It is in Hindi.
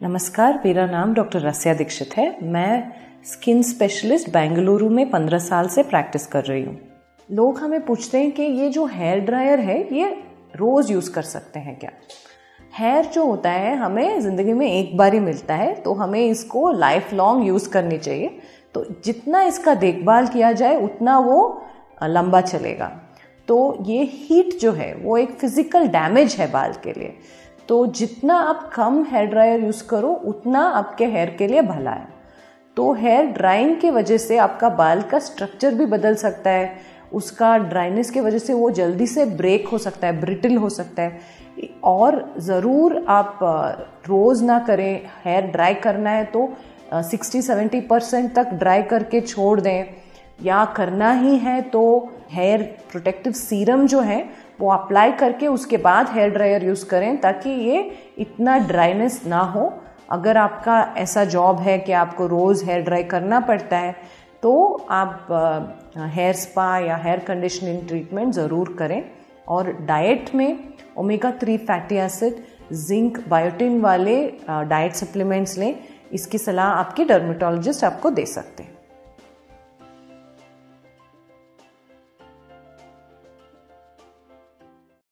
नमस्कार, मेरा नाम डॉक्टर रस्या दीक्षित है। मैं स्किन स्पेशलिस्ट बेंगलुरु में पंद्रह साल से प्रैक्टिस कर रही हूँ। लोग हमें पूछते हैं कि ये जो हेयर ड्रायर है, ये रोज़ यूज़ कर सकते हैं क्या? हेयर जो होता है, हमें ज़िंदगी में एक बार ही मिलता है तो हमें इसको लाइफ लॉन्ग यूज़ करनी चाहिए। तो जितना इसका देखभाल किया जाए, उतना वो लंबा चलेगा। तो ये हीट जो है, वो एक फ़िज़िकल डैमेज है बाल के लिए। तो जितना आप कम हेयर ड्रायर यूज़ करो, उतना आपके हेयर के लिए भला है। तो हेयर ड्राइंग की वजह से आपका बाल का स्ट्रक्चर भी बदल सकता है। उसका ड्राइनेस की वजह से वो जल्दी से ब्रेक हो सकता है ब्रिटल हो सकता है। और ज़रूर आप रोज़ ना करें हेयर ड्राई करना है तो सिक्सटी सेवेंटी परसेंट तक ड्राई करके छोड़ दें। या करना ही है तो हेयर प्रोटेक्टिव सीरम जो है, वो अप्लाई करके उसके बाद हेयर ड्रायर यूज़ करें ताकि ये इतना ड्राइनेस ना हो। अगर आपका ऐसा जॉब है कि आपको रोज़ हेयर ड्राई करना पड़ता है तो आप हेयर स्पा या हेयर कंडीशनिंग ट्रीटमेंट ज़रूर करें। और डाइट में omega three fatty acid zinc biotin वाले डाइट सप्लीमेंट्स लें। इसकी सलाह आपके डर्मेटोलॉजिस्ट आपको दे सकते हैं।